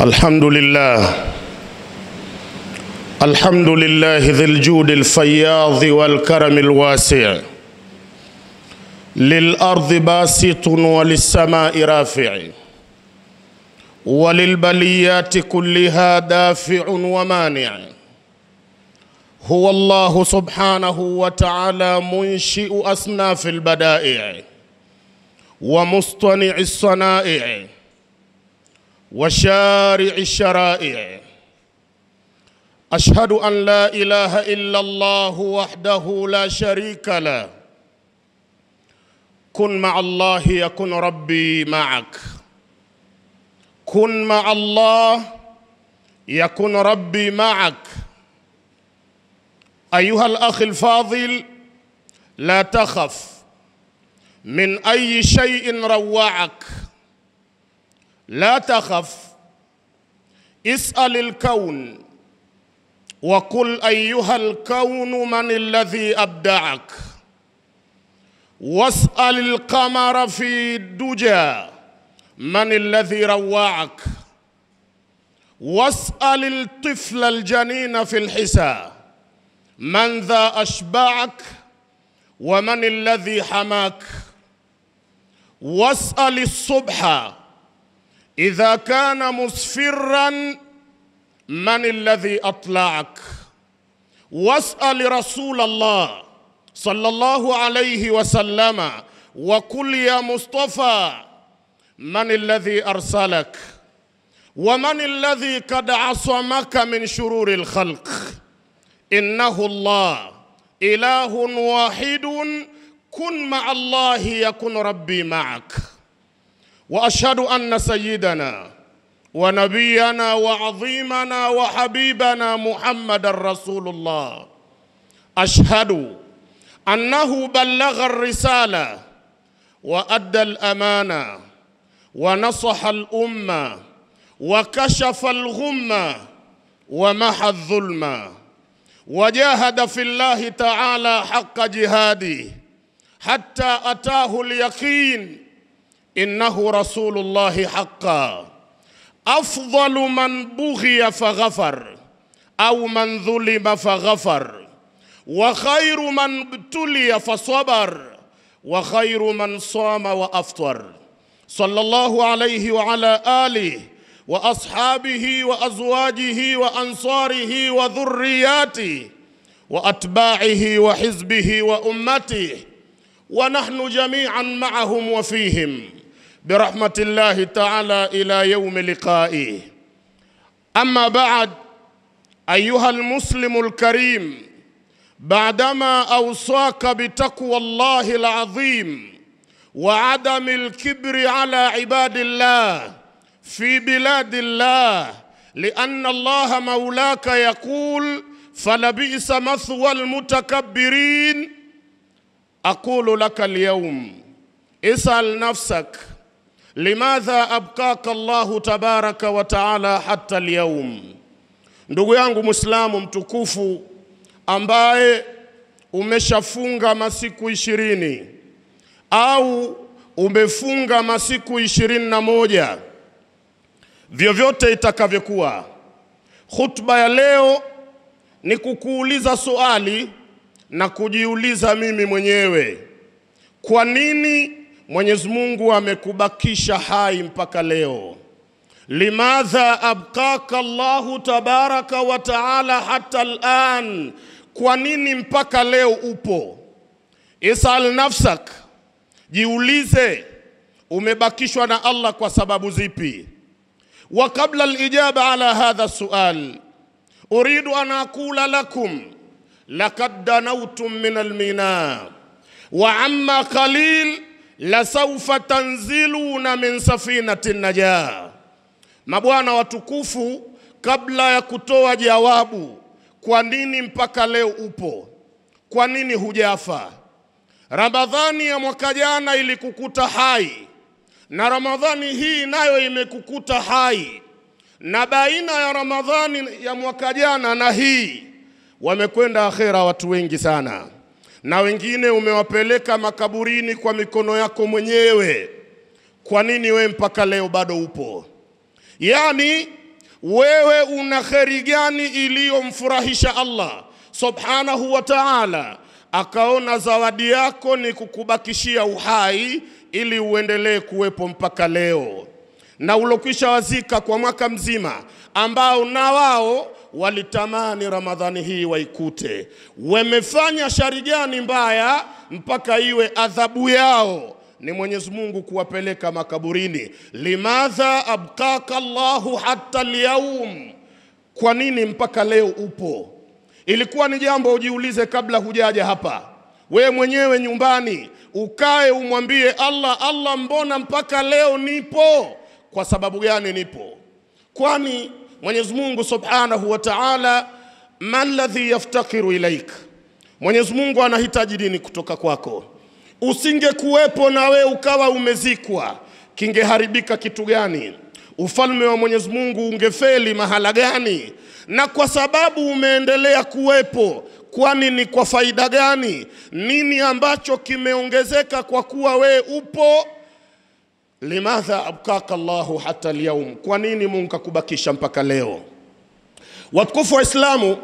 الحمد لله الحمد لله ذي الجود الفياض والكرم الواسع. للأرض باسط وللسماء رافع. وللبليات كلها دافع ومانع. هو الله سبحانه وتعالى منشئ أصناف البدائع ومصطنع الصنائع. وشارع الشرائع. أشهد أن لا إله إلا الله وحده لا شريك له. كن مع الله يكن ربي معك. كن مع الله يكن ربي معك. أيها الأخ الفاضل لا تخف. من أي شيء روعك. لا تخف. اسأل الكون. وقل أيها الكون من الذي أبدعك. واسأل القمر في الدجى من الذي روعك واسأل الطفل الجنين في الحسى من ذا اشبعك ومن الذي حماك. واسأل الصبح إذا كان مسفرا من الذي أطلعك؟ واسأل رسول الله صلى الله عليه وسلم وقل يا مصطفى من الذي أرسلك؟ ومن الذي قد عصمك من شرور الخلق؟ إنه الله إله واحد كن مع الله يكن ربي معك. وأشهد أن سيدنا ونبينا وعظيمنا وحبيبنا محمد رسول الله. أشهد أنه بلغ الرسالة وأدى الامانه ونصح الأمة وكشف الغمه ومحى الظلم. وجاهد في الله تعالى حق جهاده حتى أتاه اليقين إنه رسول الله حقا. أفضل من بغي فغفر أو من ظلم فغفر. وخير من ابتلي فصبر وخير من صام وأفطر. صلى الله عليه وعلى آله وأصحابه وأزواجه وأنصاره وذرياته وأتباعه وحزبه وأمته. ونحن جميعا معهم وفيهم. برحمة الله تعالى إلى يوم لقائه. أما بعد أيها المسلم الكريم بعدما أوصاك بتقوى الله العظيم وعدم الكبر على عباد الله في بلاد الله لأن الله مولاك يقول فلبئس مثوى المتكبرين أقول لك اليوم اسأل نفسك limadha abkaka Allahu tabaraka wa taala hata lyaum. Ndugu yangu mwislamu mtukufu ambaye umeshafunga masiku ishirini au umefunga masiku ishirini na moja vyovyote itakavyokuwa, khutba ya leo ni kukuuliza suali na kujiuliza mimi mwenyewe, kwa nini Mwenyezi Mungu amekubakisha hai mpaka leo? Limadha abqaka Allahu tabaraka wa taala hata al'an, kwa nini mpaka leo upo? Isal nafsak, jiulize umebakishwa na Allah kwa sababu zipi? Wa qabla alijaba ala hadha sual uridu an aqula lakum laqad danawtum min almina wa amma qalil lasaufa tanziluna min safinatin najaa. Mabwana watukufu, kabla ya kutoa jawabu, kwa nini mpaka leo upo? Kwa nini hujafa? Ramadhani ya mwaka jana ilikukuta hai na Ramadhani hii nayo imekukuta hai, na baina ya Ramadhani ya mwaka jana na hii wamekwenda akhera watu wengi sana na wengine umewapeleka makaburini kwa mikono yako mwenyewe. Kwa nini wewe mpaka leo bado upo? Yaani wewe una kheri gani iliyomfurahisha Allah subhanahu wa ta'ala, akaona zawadi yako ni kukubakishia uhai ili uendelee kuwepo mpaka leo, na ulokwisha wazika kwa mwaka mzima, ambao na wao walitamani Ramadhani hii waikute. Wamefanya shari gani mbaya mpaka iwe adhabu yao ni Mwenyezi Mungu kuwapeleka makaburini? Limadha abqaka Allahu hatta lyaum, kwa nini mpaka leo upo? Ilikuwa ni jambo ujiulize kabla hujaja hapa, wewe mwenyewe nyumbani ukae umwambie Allah, Allah, mbona mpaka leo nipo? Kwa sababu gani nipo? Kwani Mwenyezi Mungu Subhanahu wa Ta'ala, man ladhi yaftakiru ilaik, Mwenyezi Mungu anahitaji nini kutoka kwako? Usingekuwepo na we ukawa umezikwa, kingeharibika kitu gani? Ufalme wa Mwenyezi Mungu ungefeli mahala gani? Na kwa sababu umeendelea kuwepo, kwani ni kwa faida gani? Nini ambacho kimeongezeka kwa kuwa we upo? Limadha abkaka Allahu hata lyaum, kwa nini Mungu kakubakisha mpaka leo? Watukufu wa Islamu,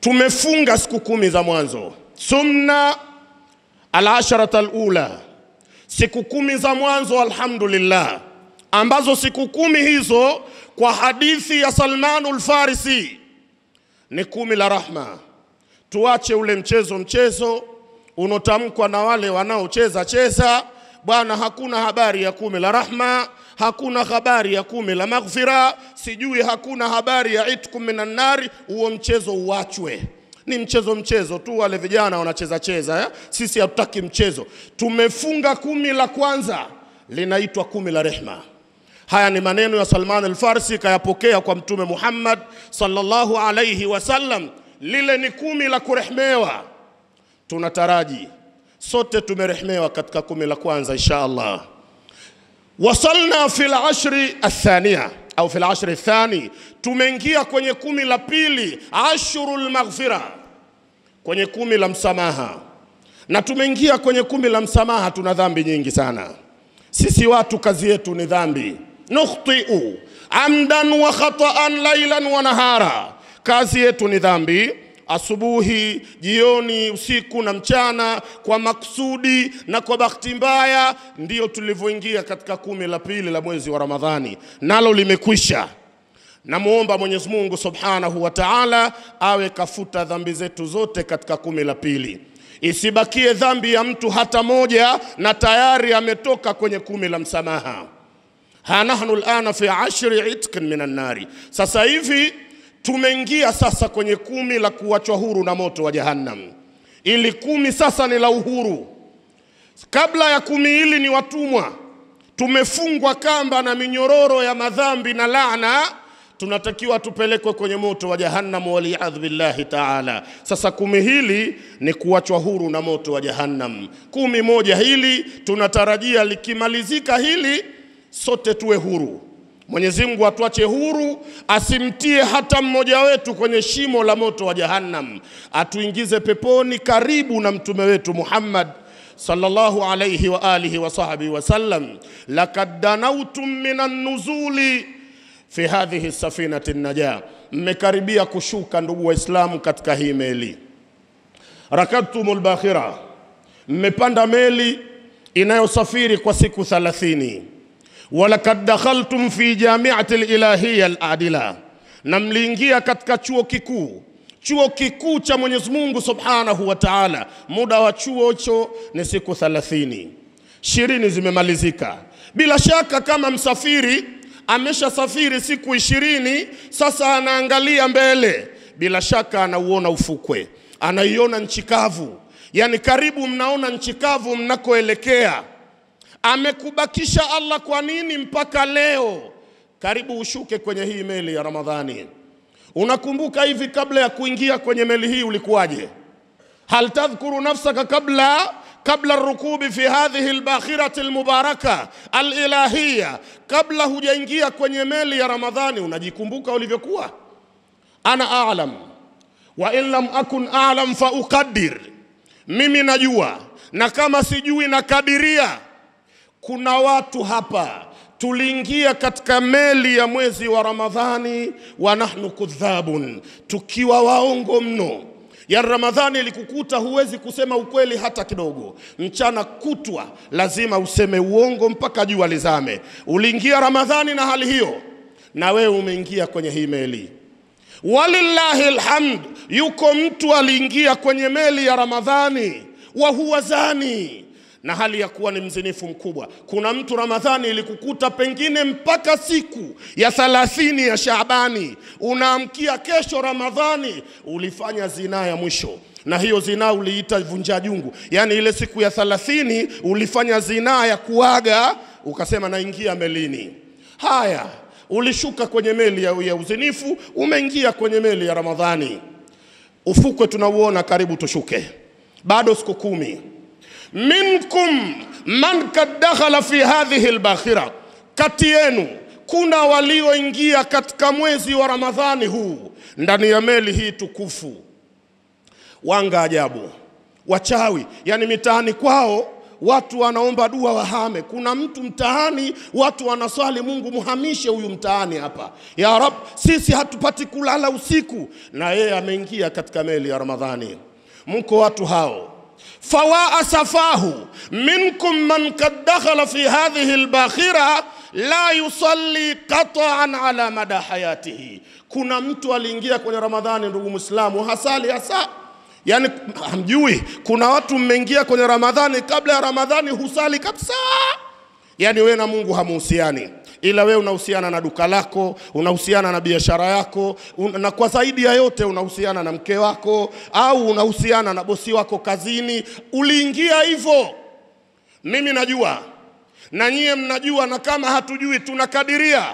tumefunga siku kumi za mwanzo, sumna alasharata alula, siku kumi za mwanzo, alhamdulillah, ambazo siku kumi hizo kwa hadithi ya Salmanu Lfarisi ni kumi la rahma. Tuache ule mchezo mchezo unotamkwa na wale wanaocheza cheza bwana, hakuna habari ya kumi la rahma, hakuna habari ya kumi la maghfira, sijui hakuna habari ya itku minan nari. Huo mchezo uachwe, ni mchezo mchezo tu, wale vijana wanacheza cheza eh? Sisi hatutaki mchezo. Tumefunga kumi la kwanza, linaitwa kumi la rehma. Haya ni maneno ya Salman al-Farsi, kayapokea kwa Mtume Muhammad sallallahu alayhi wasallam. Lile ni kumi la kurehmewa. Tunataraji sote tumerehmewa katika kumi la kwanza insha Allah. Wasalna fi ashri athania au fi ashri thani, tumeingia kwenye kumi la pili, ashrul maghfira, kwenye kumi la msamaha. Na tumeingia kwenye kumi la msamaha, tuna dhambi nyingi sana sisi watu, kazi yetu ni dhambi. Nukhtiu amdan wa khataan lailan wa nahara, kazi yetu ni dhambi asubuhi, jioni, usiku na mchana, kwa maksudi na kwa bahati mbaya. Ndiyo tulivyoingia katika kumi la pili la mwezi wa Ramadhani, nalo limekwisha. Namwomba Mwenyezi Mungu Subhanahu wa Ta'ala awe kafuta dhambi zetu zote katika kumi la pili, isibakie dhambi ya mtu hata moja, na tayari ametoka kwenye kumi la msamaha. ha nahnu alana fi ashri itqin minan nari, sasa hivi tumeingia sasa kwenye kumi la kuachwa huru na moto wa Jahannam. Ili kumi sasa ni la uhuru. Kabla ya kumi hili ni watumwa, tumefungwa kamba na minyororo ya madhambi na laana, tunatakiwa tupelekwe kwenye moto wa Jahannam, waliyadhu billahi taala. Sasa kumi hili ni kuachwa huru na moto wa Jahannam. Kumi moja hili tunatarajia likimalizika hili, sote tuwe huru. Mwenyezi Mungu atuache huru, asimtie hata mmoja wetu kwenye shimo la moto wa Jahannam, atuingize peponi karibu na mtume wetu Muhammad sallallahu alayhi wa alihi wa sahbihi wasallam. Lakad danautum minan nuzuli fi hadhihi safinati naja, mmekaribia kushuka ndugu Waislamu katika hii meli. Rakabtumul bakhira, mmepanda meli inayosafiri kwa siku 30 walakad dakhaltum fi jamiati lilahiya aladila, na mliingia katika chuo kikuu, chuo kikuu cha Mwenyezi Mungu Subhanahu wa Ta'ala. Muda wa chuo hicho ni siku 30, ishirini zimemalizika. Bila shaka kama msafiri ameshasafiri siku ishirini, sasa anaangalia mbele, bila shaka anauona ufukwe, anaiona nchi kavu, yani karibu mnaona nchi kavu mnakoelekea amekubakisha Allah kwa nini mpaka leo? Karibu ushuke kwenye hii meli ya Ramadhani. Unakumbuka hivi kabla ya kuingia kwenye meli hii ulikuwaje? hal tadhkuru nafsaka kabla kabla rukubi fi hadhihi albakhirati almubaraka alilahiya, kabla hujaingia kwenye meli ya Ramadhani, unajikumbuka ulivyokuwa? Ana a'lam wa in lam akun a'lam fa uqaddir, mimi najua na kama sijui nakadiria kuna watu hapa tuliingia katika meli ya mwezi wa Ramadhani wa nahnu kudhabun, tukiwa waongo mno. Ya Ramadhani ilikukuta huwezi kusema ukweli hata kidogo, mchana kutwa lazima useme uongo mpaka jua lizame. Uliingia Ramadhani na hali hiyo, na wewe umeingia kwenye hii meli. Walillahi alhamd, yuko mtu aliingia kwenye meli ya Ramadhani wa huwa zani na hali ya kuwa ni mzinifu mkubwa. Kuna mtu Ramadhani ilikukuta pengine mpaka siku ya thalathini ya Shaabani, unaamkia kesho Ramadhani, ulifanya zinaa ya mwisho na hiyo zinaa uliita vunja jungu, yaani ile siku ya thalathini ulifanya zinaa ya kuaga, ukasema naingia melini. Haya, ulishuka kwenye meli ya, ya uzinifu, umeingia kwenye meli ya Ramadhani. Ufukwe tunauona karibu tushuke, bado siku kumi minkum man kad dakhala fi hadhihi albakhira, kati yenu kuna walioingia katika mwezi wa Ramadhani huu ndani ya meli hii tukufu. Wanga ajabu, wachawi, yani mitaani kwao watu wanaomba dua wahame. Kuna mtu mtaani, watu wanaswali, Mungu muhamishe huyu mtaani hapa, ya Rab, sisi hatupati kulala usiku, na yeye ameingia katika meli ya Ramadhani. Mko watu hao fawa asafahu minkum man kad dakhala fi hadhihi albakhira la yusalli qat'an ala mada hayatihi. Kuna mtu aliingia kwenye Ramadhani, ndugu Muislamu, hasali hasa. Yani, hamjui kuna watu mmeingia kwenye Ramadhani, kabla ya Ramadhani husali kabisa, yani wewe na Mungu hamuhusiani ila wewe unahusiana na duka lako, unahusiana na biashara yako un, na kwa zaidi ya yote unahusiana na mke wako au unahusiana na bosi wako kazini. Uliingia hivyo, mimi najua na nyie mnajua, na kama hatujui tunakadiria.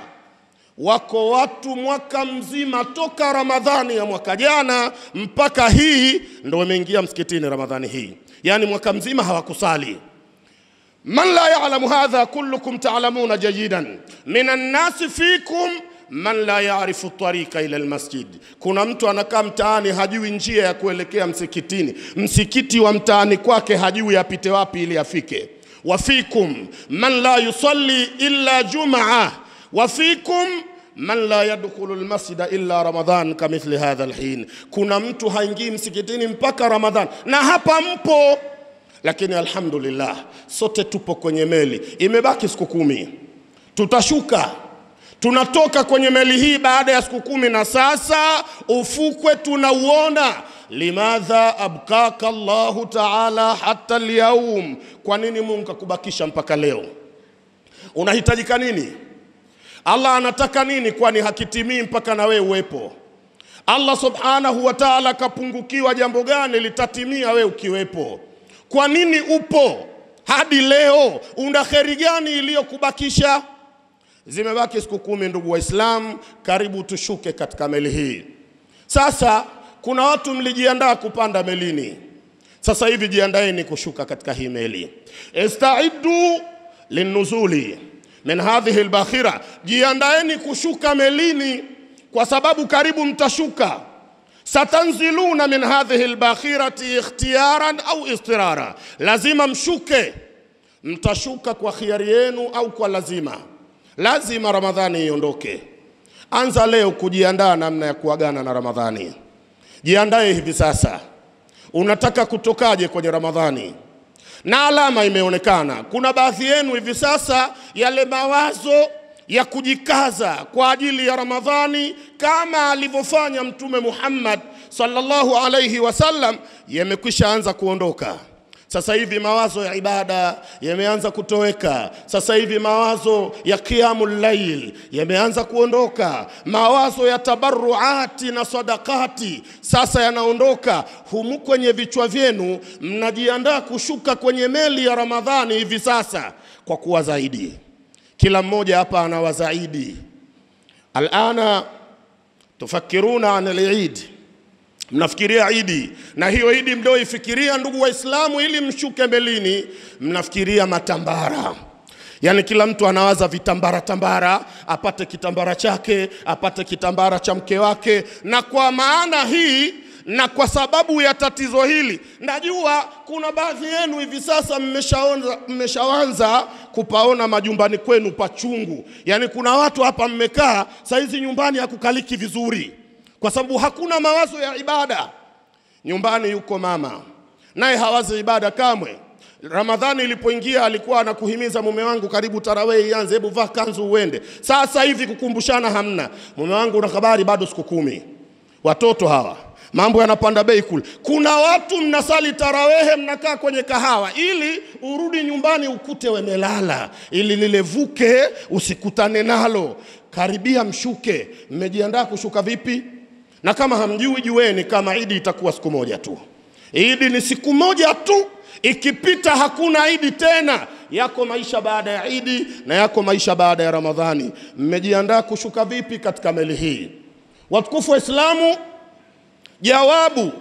Wako watu mwaka mzima toka Ramadhani ya mwaka jana mpaka hii ndo wameingia msikitini Ramadhani hii, yaani mwaka mzima hawakusali. Man la ya'lamu hadha kullukum ta'lamuna jayidan min annasi fikum man la ya'rifu tariqa ila almasjid. Kuna mtu anakaa mtaani hajui njia ya kuelekea msikitini, msikiti wa mtaani kwake hajui apite wapi ili afike. Wa fikum man la yusalli illa jumaa wa fikum man la yadkhulu almasjida illa ramadan kamithli hadha alhin. Kuna mtu haingii msikitini mpaka Ramadhan, na hapa mpo lakini alhamdulillah sote tupo kwenye meli, imebaki siku kumi, tutashuka. Tunatoka kwenye meli hii baada ya siku kumi, na sasa ufukwe tunauona. Limadha abkaka Allahu taala hata lyaum, kwa nini Mungu kakubakisha mpaka leo? Unahitajika nini? Allah anataka nini? Kwani hakitimii mpaka na wewe uwepo? Allah subhanahu wa taala kapungukiwa jambo gani litatimia wewe ukiwepo? Kwa nini upo hadi leo? Una kheri gani iliyokubakisha? Zimebaki siku kumi, ndugu Waislamu, karibu tushuke katika meli hii. Sasa kuna watu mlijiandaa kupanda melini, sasa hivi jiandaeni kushuka katika hii meli. Istaidu linuzuli min hadhihi albakhira, jiandaeni kushuka melini, kwa sababu karibu mtashuka satanziluna min hadhihi albakhirati ikhtiyaran au istirara, lazima mshuke. Mtashuka kwa khiari yenu au kwa lazima. Lazima Ramadhani iondoke. Anza leo kujiandaa namna ya kuagana na Ramadhani. Jiandae hivi sasa. Unataka kutokaje kwenye Ramadhani? Na alama imeonekana. Kuna baadhi yenu hivi sasa yale mawazo ya kujikaza kwa ajili ya Ramadhani kama alivyofanya Mtume Muhammad sallallahu alayhi wasallam yamekwisha anza kuondoka. Sasa hivi mawazo ya ibada yameanza kutoweka. Sasa hivi mawazo ya qiyamul layl yameanza kuondoka. Mawazo ya tabarruati na sadakati sasa yanaondoka. Humu kwenye vichwa vyenu mnajiandaa kushuka kwenye meli ya Ramadhani hivi sasa kwa kuwa zaidi kila mmoja hapa anawazaidi. Alana tufakiruna an al-Eid, mnafikiria Idi, na hiyo Idi mlioifikiria ndugu Waislamu, ili mshuke mbelini, mnafikiria matambara. Yaani kila mtu anawaza vitambara tambara, apate kitambara chake, apate kitambara cha mke wake, na kwa maana hii na kwa sababu ya tatizo hili, najua kuna baadhi yenu hivi sasa mmeshaanza mmeshaanza kupaona majumbani kwenu pachungu. Yaani kuna watu hapa mmekaa saizi nyumbani hakukaliki vizuri, kwa sababu hakuna mawazo ya ibada. Nyumbani yuko mama naye hawazi ibada kamwe. Ramadhani ilipoingia alikuwa anakuhimiza mume wangu, karibu tarawe ianze, hebu vaa kanzu uende. Sasa hivi kukumbushana hamna. Mume wangu una habari, bado siku kumi. Watoto hawa mambo yanapanda bei kule. Kuna watu mnasali tarawehe, mnakaa kwenye kahawa ili urudi nyumbani ukute wemelala, ili lilevuke usikutane nalo. Karibia mshuke. Mmejiandaa kushuka vipi? Na kama hamjui, jueni kama Idi itakuwa siku moja tu. Idi ni siku moja tu, ikipita hakuna Idi tena. Yako maisha baada ya Idi na yako maisha baada ya Ramadhani. Mmejiandaa kushuka vipi katika meli hii? Watukufu wa Islamu, jawabu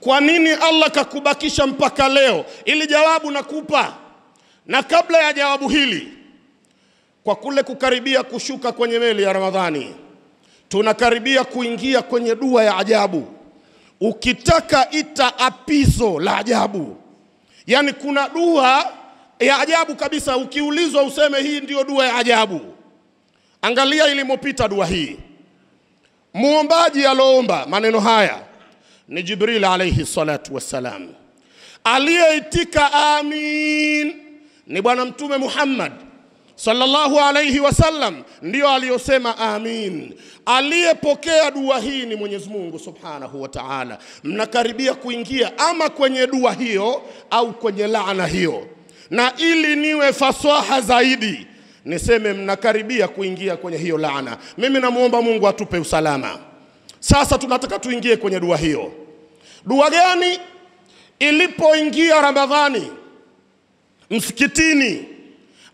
kwa nini Allah kakubakisha mpaka leo, ili jawabu nakupa. Na kabla ya jawabu hili, kwa kule kukaribia kushuka kwenye meli ya Ramadhani, tunakaribia kuingia kwenye dua ya ajabu. Ukitaka ita apizo la ajabu, yaani kuna dua ya ajabu kabisa. Ukiulizwa useme hii ndiyo dua ya ajabu. Angalia ilimopita dua hii. Muombaji aloomba maneno haya ni Jibril alayhi salatu wassalam, aliyeitika amin ni Bwana Mtume Muhammad sallallahu alayhi wasallam, ndiyo aliyosema amin. Aliyepokea dua hii ni Mwenyezi Mungu subhanahu wa ta'ala. Mnakaribia kuingia ama kwenye dua hiyo au kwenye laana hiyo, na ili niwe fasaha zaidi niseme mnakaribia kuingia kwenye hiyo laana. Mimi namwomba Mungu atupe usalama. Sasa tunataka tuingie kwenye dua hiyo. Dua gani? Ilipoingia Ramadhani msikitini,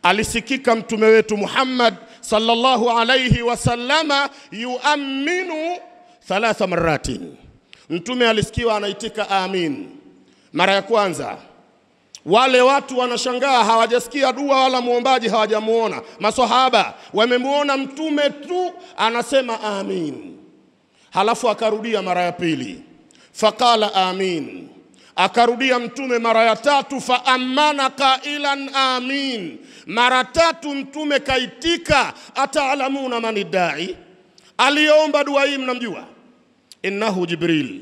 alisikika mtume wetu Muhammad sallallahu alayhi wasallama yuaminu thalatha maratin. Mtume alisikiwa anaitika amin mara ya kwanza wale watu wanashangaa, hawajasikia dua wala muombaji hawajamuona. Maswahaba wamemwona mtume tu anasema amin, halafu akarudia mara ya pili, faqala amin, akarudia mtume mara ya tatu, fa amana qailan amin, mara tatu mtume kaitika. Ataalamuna man dai, aliomba dua hii mnamjua? Innahu Jibril,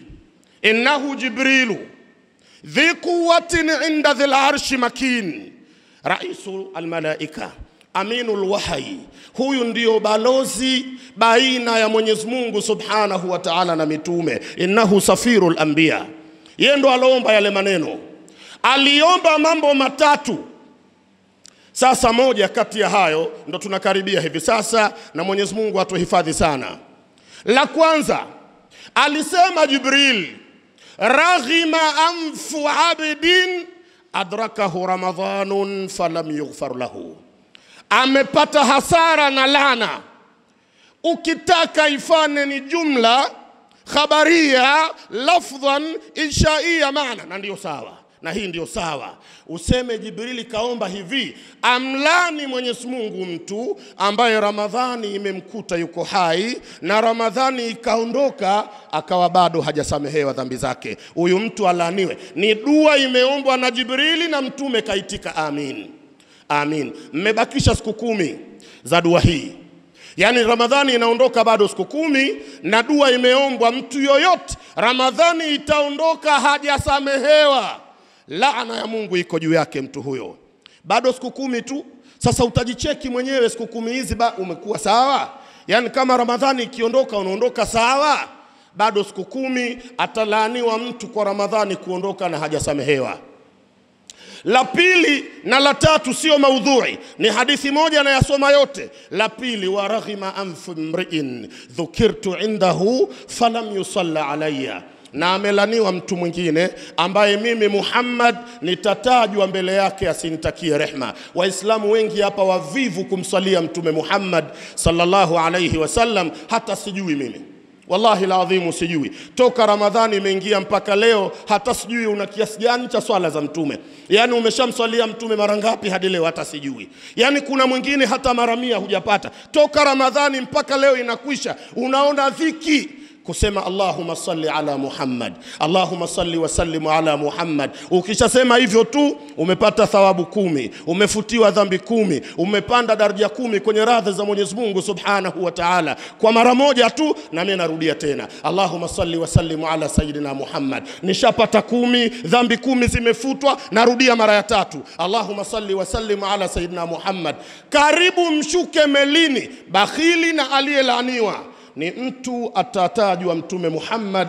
innahu Jibrilu. Dhi quwatin inda dhil arshi makin. Raisu almalaika aminu wahyi. Huyu ndio balozi baina ya Mwenyezi Mungu subhanahu wa ta'ala na mitume. Innahu safirul anbiya. yeye ndo aloomba yale maneno. Aliomba mambo matatu. Sasa moja kati ya hayo ndo tunakaribia hivi sasa, na Mwenyezi Mungu atuhifadhi sana. La kwanza alisema Jibril raghima anfu abdin adrakahu ramadhanun falam yughfar lahu, amepata hasara na lana. Ukitaka ifane ni jumla khabaria lafdhan inshaia maana, na ndio sawa. Na hii ndio sawa. Useme Jibrili kaomba hivi, amlani Mwenyezi Mungu mtu ambaye Ramadhani imemkuta yuko hai na Ramadhani ikaondoka akawa bado hajasamehewa dhambi zake, huyu mtu alaniwe. Ni dua imeombwa na Jibrili na mtume kaitika amin, amin. Mmebakisha siku kumi za dua hii Yaani Ramadhani inaondoka bado siku kumi na dua imeombwa. Mtu yoyote Ramadhani itaondoka hajasamehewa, laana ya Mungu iko juu yake mtu huyo. Bado siku kumi tu. Sasa utajicheki mwenyewe, siku kumi hizi ba umekuwa sawa? Yaani kama Ramadhani ikiondoka unaondoka sawa? Bado siku kumi, atalaaniwa mtu kwa Ramadhani kuondoka na hajasamehewa. La pili na la tatu sio maudhui, ni hadithi moja na yasoma yote. La pili, wa raghima anfu mriin dhukirtu indahu falam yusalla alayya, na amelaniwa mtu mwingine ambaye mimi Muhammad nitatajwa mbele yake asinitakie rehma. Waislamu wengi hapa wavivu kumsalia Mtume Muhammad sallallahu alayhi wasallam, hata sijui mimi Wallahi ladhimu sijui toka Ramadhani imeingia mpaka leo, hata sijui una kiasi gani cha swala za Mtume. Yaani umeshamswalia Mtume mara ngapi hadi leo, hata sijui. Yaani kuna mwingine hata mara mia hujapata toka Ramadhani mpaka leo inakwisha. Unaona dhiki kusema Allahumma salli ala Muhammad, Allahumma salli wa sallim ala Muhammad. Ukishasema hivyo tu umepata thawabu kumi, umefutiwa dhambi kumi, umepanda daraja kumi kwenye radha za Mwenyezi Mungu Subhanahu wa Ta'ala kwa mara moja tu. Na mimi narudia tena, Allahumma salli wa sallim ala sayyidina Muhammad, nishapata kumi, dhambi kumi zimefutwa. Narudia mara ya tatu, Allahumma salli wa sallim ala sayyidina Muhammad. Karibu mshuke melini, bakhili na aliyelaaniwa ni mtu atatajwa Mtume Muhammad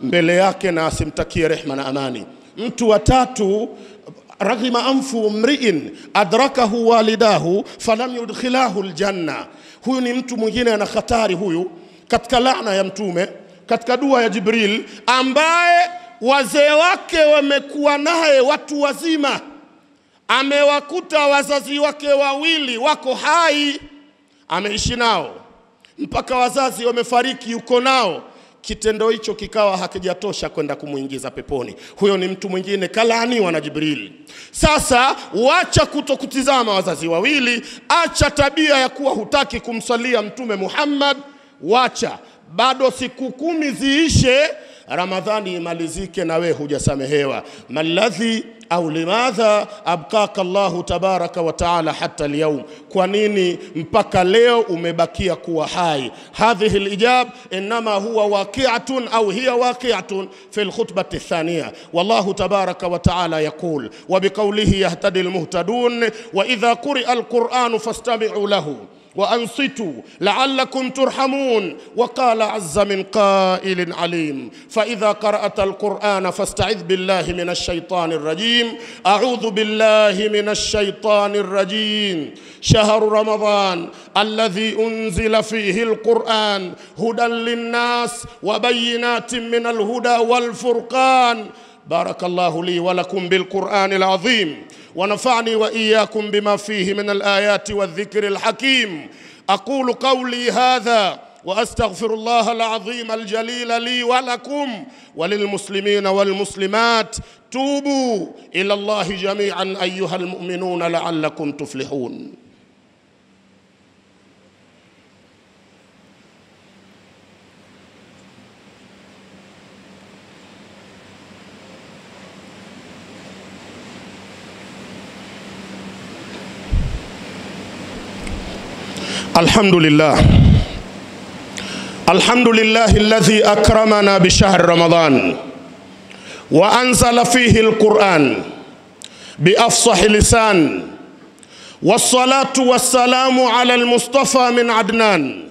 mbele yake na asimtakie rehma na amani. Mtu wa tatu raghima anfu mriin adrakahu walidahu falam yudkhilahu aljanna. Huyu ni mtu mwingine ana hatari huyu, katika laana ya Mtume, katika dua ya Jibril, ambaye wazee wake wamekuwa naye watu wazima, amewakuta wazazi wake wawili wako hai, ameishi nao mpaka wazazi wamefariki, yuko nao. Kitendo hicho kikawa hakijatosha kwenda kumwingiza peponi. Huyo ni mtu mwingine kalaaniwa na Jibrili. Sasa wacha kutokutizama wazazi wawili, acha tabia ya kuwa hutaki kumswalia Mtume Muhammad, wacha bado siku kumi ziishe, Ramadhani imalizike na we hujasamehewa. maladhi au limadha abqaka Allahu tabaraka wa taala hata alyawm, kwa nini mpaka leo umebakia kuwa hai? Hadhihi lijab innama huwa waqi'atun au hiya waqi'atun fi lkhutbati athaniya. Wallahu tabaraka wa taala yaqul wa biqaulihi yahtadi lmuhtadun wa idha quri'a alquran fastami'u lahu وأنصتوا لعلكم ترحمون. وقال عز من قائل عليم فإذا قرأت القرآن فاستعذ بالله من الشيطان الرجيم. أعوذ بالله من الشيطان الرجيم. شهر رمضان الذي أنزل فيه القرآن هدى للناس وبينات من الهدى والفرقان. بارك الله لي ولكم بالقرآن العظيم. ونفعني وإياكم بما فيه من الآيات والذكر الحكيم. أقول قولي هذا وأستغفر الله العظيم الجليل لي ولكم وللمسلمين والمسلمات. توبوا إلى الله جميعا أيها المؤمنون لعلكم تفلحون. الحمد لله الحمد لله الذي أكرمنا بشهر رمضان وأنزل فيه القرآن بأفصح لسان والصلاة والسلام على المصطفى من عدنان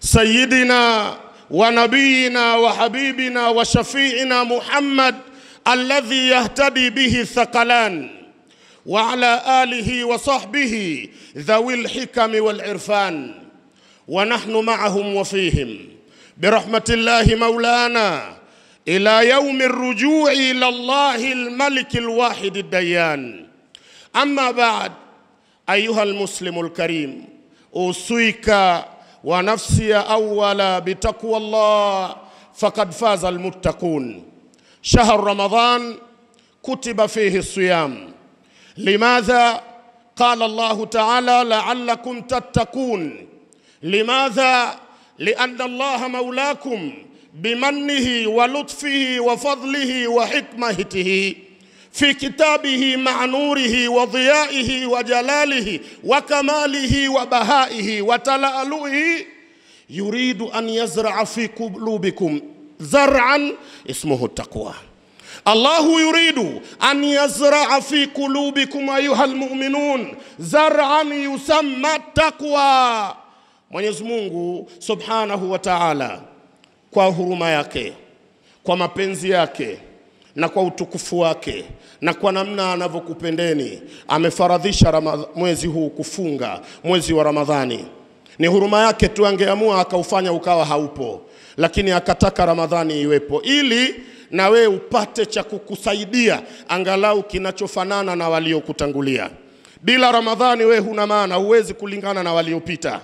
سيدنا ونبينا وحبيبنا وشفيعنا محمد الذي يهتدي به الثقلان. وعلى آله وصحبه ذوي الحكم والعرفان ونحن معهم وفيهم. برحمة الله مولانا إلى يوم الرجوع إلى الله الملك الواحد الديان. أما بعد أيها المسلم الكريم أوصيك ونفسي أولا بتقوى الله فقد فاز المتقون. شهر رمضان كتب فيه الصيام. لماذا قال الله تعالى لعلكم تتقون؟ لماذا؟ لأن الله مولاكم بمنه ولطفه وفضله وحكمته في كتابه مع نوره وضيائه وجلاله وكماله وبهائه وتلألؤه يريد أن يزرع في قلوبكم زرعا اسمه التقوى. Allahu yuridu an yazraa fi kulubikum ayuha almu'minun zar'an yusamma taqwa. Mwenyezi Mungu Subhanahu wa Ta'ala kwa huruma yake, kwa mapenzi yake na kwa utukufu wake na kwa namna anavyokupendeni amefaradhisha mwezi huu kufunga mwezi wa Ramadhani. Ni huruma yake tu, angeamua akaufanya ukawa haupo, lakini akataka Ramadhani iwepo ili na we upate cha kukusaidia angalau kinachofanana na waliokutangulia. Bila Ramadhani we huna maana, huwezi kulingana na waliopita.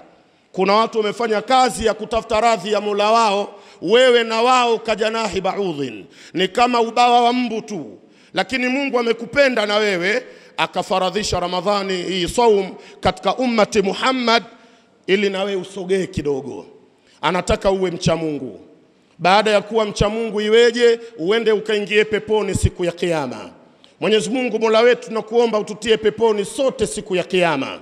Kuna watu wamefanya kazi ya kutafuta radhi ya Mola wao, wewe na wao kajanahi baudhin, ni kama ubawa wa mbu tu, lakini Mungu amekupenda na wewe akafaradhisha Ramadhani hii saum katika ummati Muhammad ili na wewe usogee kidogo. Anataka uwe mcha Mungu baada ya kuwa mcha Mungu iweje uende ukaingie peponi siku ya Kiyama. Mwenyezi Mungu Mola wetu, tunakuomba ututie peponi sote siku ya Kiyama.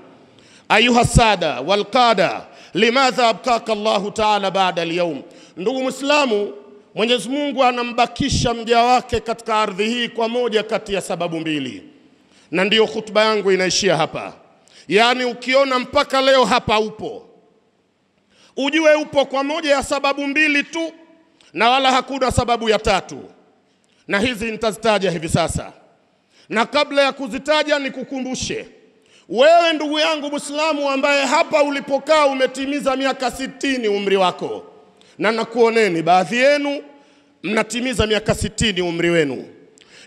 Ayuha sada walqada, limadha abkaka Allahu taala baada alyawm. Ndugu Mwislamu, Mwenyezi Mungu anambakisha mja wake katika ardhi hii kwa moja kati ya sababu mbili, na ndiyo hutuba yangu inaishia hapa. Yaani ukiona mpaka leo hapa upo, ujue upo kwa moja ya sababu mbili tu, na wala hakuna sababu ya tatu, na hizi nitazitaja hivi sasa. Na kabla ya kuzitaja, nikukumbushe wewe ndugu yangu Muislamu ambaye hapa ulipokaa umetimiza miaka sitini umri wako, na nakuoneni baadhi yenu mnatimiza miaka sitini umri wenu.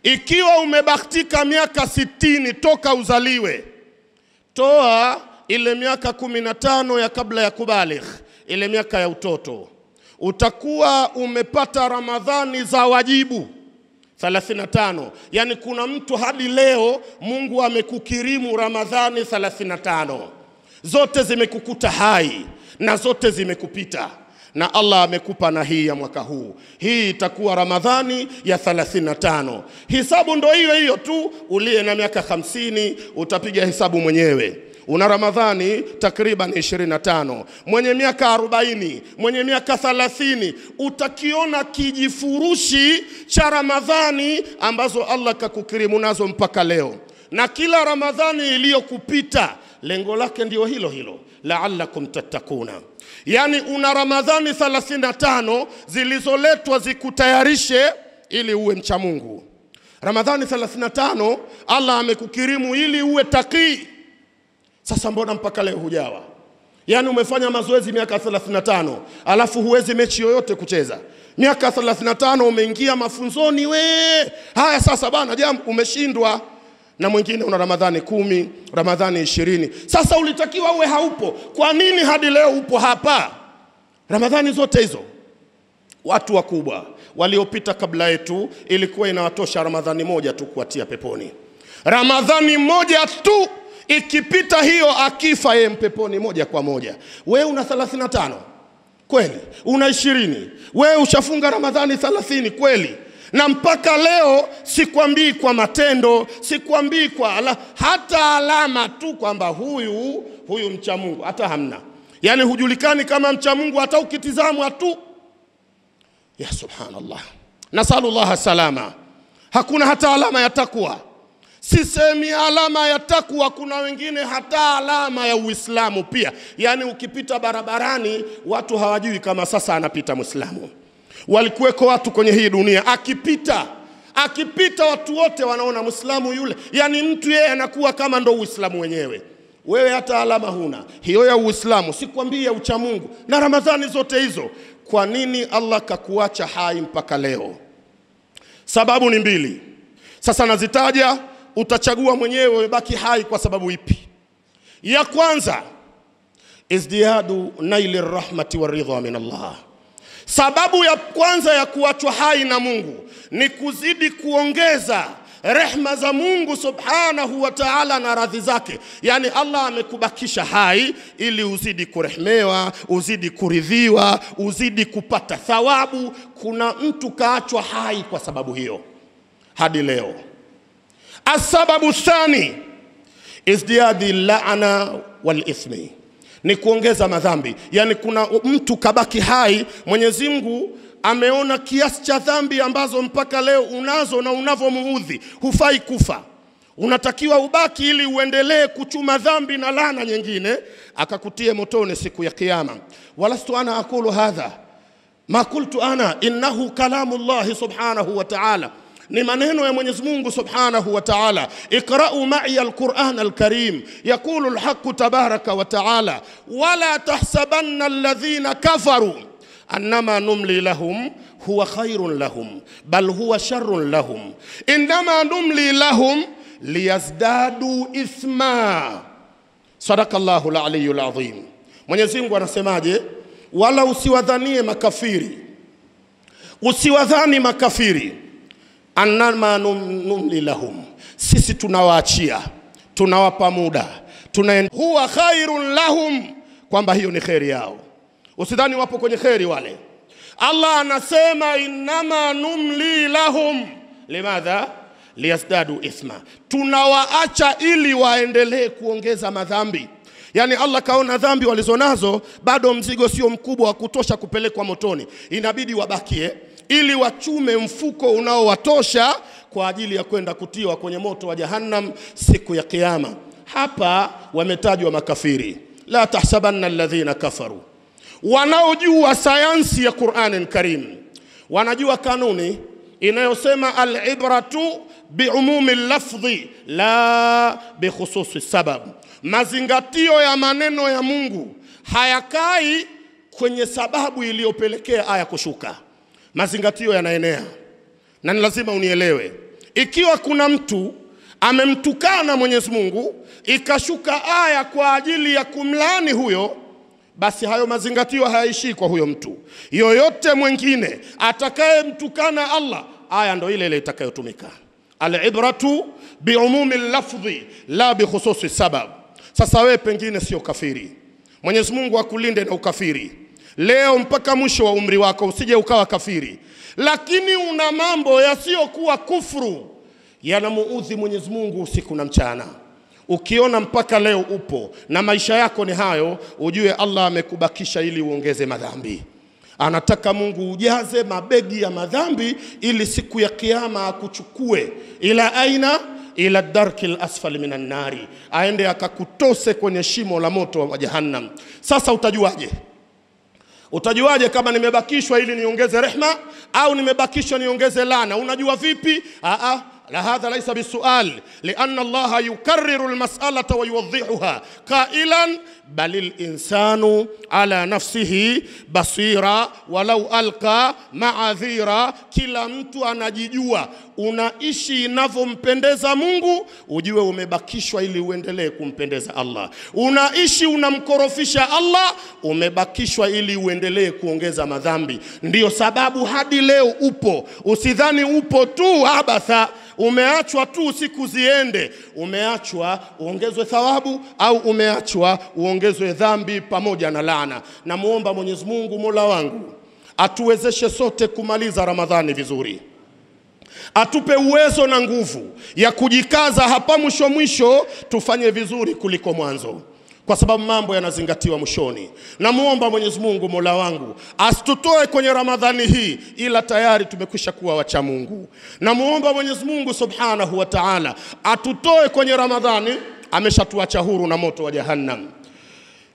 Ikiwa umebahatika miaka sitini toka uzaliwe, toa ile miaka kumi na tano ya kabla ya kubaligh, ile miaka ya utoto, utakuwa umepata Ramadhani za wajibu 35. Yaani kuna mtu hadi leo Mungu amekukirimu Ramadhani 35, zote zimekukuta hai na zote zimekupita na Allah amekupa na hii ya mwaka huu. Hii itakuwa Ramadhani ya 35. Hisabu ndo hiyo hiyo tu, uliye na miaka 50 utapiga hesabu mwenyewe una Ramadhani takriban 25, mwenye miaka 40, mwenye miaka 30, utakiona kijifurushi cha Ramadhani ambazo Allah kakukirimu nazo mpaka leo, na kila Ramadhani iliyokupita lengo lake ndio hilo hilo, la'allakum tattakuna. Yani una Ramadhani 35 zilizoletwa zikutayarishe ili uwe mcha Mungu. Ramadhani 35 Allah amekukirimu ili uwe takii sasa mbona mpaka leo hujawa? Yaani umefanya mazoezi miaka 35 alafu huwezi mechi yoyote kucheza. Miaka 35 umeingia mafunzoni we. Haya sasa bana jambo umeshindwa. Na mwingine una Ramadhani kumi, Ramadhani ishirini. Sasa ulitakiwa uwe haupo. Kwa nini hadi leo upo hapa? Ramadhani zote hizo watu wakubwa waliopita kabla yetu ilikuwa inawatosha Ramadhani moja tu kuwatia peponi. Ramadhani moja tu ikipita hiyo akifa yeye mpeponi moja kwa moja. Wewe una 35 kweli? Una ishirini? wewe ushafunga Ramadhani 30 kweli? Na mpaka leo sikwambii kwa matendo, sikwambii kwa ala, hata alama tu kwamba huyu huyu mcha Mungu hata hamna, yaani hujulikani kama mcha Mungu hata ukitizamwa tu. Ya subhanallah, nasalullah salama, hakuna hata alama ya takwa Sisemi alama ya takwa, kuna wengine hata alama ya Uislamu pia. Yaani ukipita barabarani watu hawajui kama sasa anapita Mwislamu. Walikuweko watu kwenye hii dunia, akipita akipita watu wote wanaona Mwislamu yule, yaani mtu yeye anakuwa kama ndo Uislamu wenyewe. Wewe hata alama huna hiyo ya Uislamu, sikwambii ya ucha Mungu na Ramadhani zote hizo. Kwa nini Allah kakuacha hai mpaka leo? Sababu ni mbili, sasa nazitaja utachagua mwenyewe umebaki hai kwa sababu ipi. Ya kwanza, izdiyadu naili rahmati waridha min Allah. Sababu ya kwanza ya kuachwa hai na Mungu ni kuzidi kuongeza rehma za Mungu subhanahu wa ta'ala na radhi zake. Yaani Allah amekubakisha hai ili uzidi kurehmewa, uzidi kuridhiwa, uzidi kupata thawabu. Kuna mtu kaachwa hai kwa sababu hiyo hadi leo. Asababu thani izdiadi laana wal ithmi, ni kuongeza madhambi. Yani kuna mtu kabaki hai, Mwenyezi Mungu ameona kiasi cha dhambi ambazo mpaka leo unazo na unavyomuudhi, hufai kufa, unatakiwa ubaki ili uendelee kuchuma dhambi na lana nyingine, akakutie motoni siku ya Kiyama. walastu ana akulu hadha? Ma kultu ana innahu kalamu llahi subhanahu wa ta'ala ni maneno ya Mwenyezi Mungu Subhanahu wa Ta'ala. Iqra'u ma'i al-Qur'an al-Karim yaqulu al-haqq tabaraka wa ta'ala wala tahsabanna alladhina kafaru annama numli lahum huwa khairun lahum bal huwa sharrun lahum innama numli lahum liyazdadu ithma. Sadakallahu al-aliyyul azim. Mwenyezi Mungu anasemaje? Wala usiwadhanie makafiri, usiwadhani makafiri annama num, numli lahum, sisi tunawaachia, tunawapa muda, tuna huwa khairun lahum, kwamba hiyo ni kheri yao. Usidhani wapo kwenye kheri wale. Allah anasema innama numli lahum limadha liyazdadu ithma, tunawaacha ili waendelee kuongeza madhambi. Yaani Allah kaona dhambi walizonazo bado mzigo sio mkubwa wa kutosha kupelekwa motoni, inabidi wabakie ili wachume mfuko unaowatosha kwa ajili ya kwenda kutiwa kwenye moto wa Jahannam siku ya Kiyama. Hapa wametajwa makafiri, la tahsabanna alladhina kafaru, wanaojua sayansi ya Qur'anin Karim, wanajua kanuni inayosema alibratu biumumi lafdhi la bikhususi sabab, mazingatio ya maneno ya Mungu hayakai kwenye sababu iliyopelekea aya kushuka. Mazingatio yanaenea, na ni lazima unielewe. Ikiwa kuna mtu amemtukana Mwenyezi Mungu, ikashuka aya kwa ajili ya kumlaani huyo, basi hayo mazingatio hayaishii kwa huyo mtu. Yoyote mwingine atakayemtukana Allah, aya ndo ile ile itakayotumika. Alibratu biumumi lafdhi la bikhususi sabab. Sasa wewe pengine sio kafiri, Mwenyezi Mungu akulinde na ukafiri leo mpaka mwisho wa umri wako, usije ukawa kafiri, lakini una mambo yasiyokuwa kufru yanamuudhi Mwenyezi Mungu usiku na mchana. Ukiona mpaka leo upo na maisha yako ni hayo, ujue Allah amekubakisha ili uongeze madhambi. Anataka Mungu ujaze mabegi ya madhambi ili siku ya kiyama akuchukue ila aina ila darki lasfali minan nari, aende akakutose kwenye shimo la moto wa Jahannam. Sasa utajuaje? Utajuaje kama nimebakishwa ili niongeze rehma au nimebakishwa niongeze lana? Unajua vipi? Aa, la hadha laisa bisual lianna Allaha yukarriru almas'alata wa yuwaddihuha qailan bal linsanu ala nafsihi basira walau alka maadhira. Kila mtu anajijua. Unaishi inavyompendeza Mungu, ujue umebakishwa ili uendelee kumpendeza Allah. Unaishi unamkorofisha Allah, umebakishwa ili uendelee kuongeza madhambi. Ndiyo sababu hadi leo upo. Usidhani upo tu abatha umeachwa tu siku ziende, umeachwa uongezwe thawabu au umeachwa uongezwe dhambi pamoja na laana. Namwomba Mwenyezi Mungu Mola wangu atuwezeshe sote kumaliza Ramadhani vizuri, atupe uwezo na nguvu ya kujikaza hapa mwisho mwisho, tufanye vizuri kuliko mwanzo kwa sababu mambo yanazingatiwa mwishoni. Namuomba Mwenyezi Mungu Mola wangu asitutoe kwenye Ramadhani hii ila tayari tumekwisha kuwa wacha Mungu. Namuomba Mwenyezi Mungu Subhanahu wa Ta'ala atutoe kwenye Ramadhani ameshatuacha huru na moto wa Jahannam.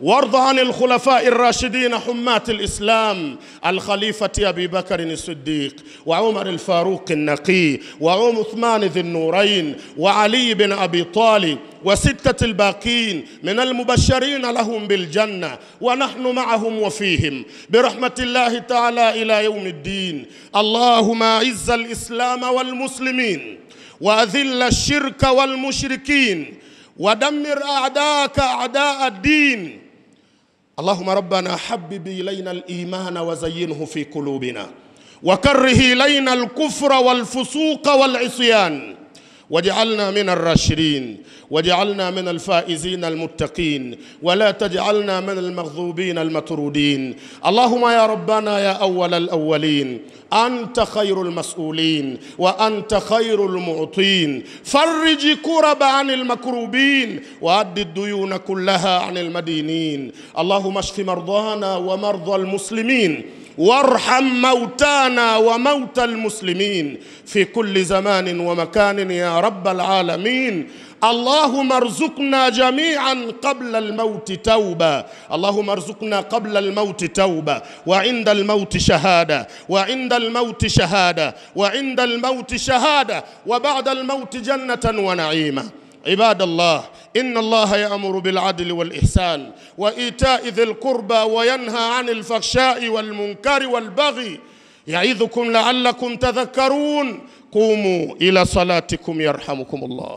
وارض عن الخلفاء الراشدين حماة الإسلام الخليفة أبي بكر الصديق وعمر الفاروق النقي وعثمان ذي النورين وعلي بن أبي طالب وستة الباقين من المبشرين لهم بالجنة ونحن معهم وفيهم. برحمة الله تعالى إلى يوم الدين. اللهم أعز الإسلام والمسلمين وأذل الشرك والمشركين ودمر أعداءك أعداء الدين. اللهم ربنا حبب إلينا الإيمان وزينه في قلوبنا وكره إلينا الكفر والفسوق والعصيان واجعلنا من الراشدين واجعلنا من الفائزين المتقين ولا تجعلنا من المغضوبين المطرودين. اللهم يا ربنا يا أول الأولين أنت خير المسؤولين وأنت خير المعطين. فرج كرب عن المكروبين وأد الديون كلها عن المدينين. اللهم اشف مرضانا ومرضى المسلمين. وارحم موتانا وموتى المسلمين في كل زمان ومكان يا رب العالمين. اللهم ارزقنا جميعا قبل الموت توبة. اللهم ارزقنا قبل الموت توبة. وعند الموت شهادة. وعند الموت شهادة. وعند الموت شهادة. وبعد الموت جنة ونعيمة. عباد الله إن الله يأمر بالعدل والإحسان وإيتاء ذي القربى وينهى عن الفحشاء والمنكر والبغي يعظكم لعلكم تذكرون. قوموا إلى صلاتكم يرحمكم الله.